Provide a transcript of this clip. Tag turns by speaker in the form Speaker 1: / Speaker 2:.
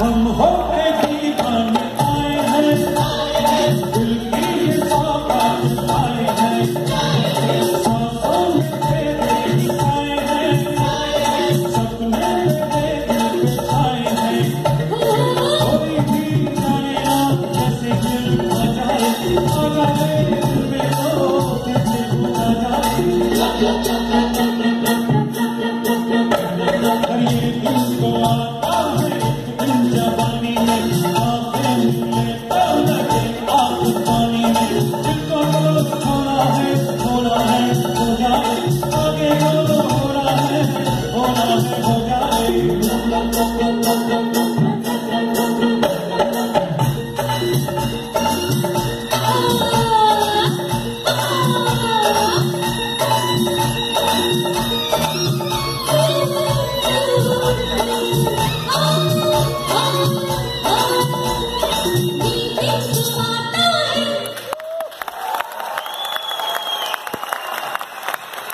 Speaker 1: हम होंगे दीवाने Mình.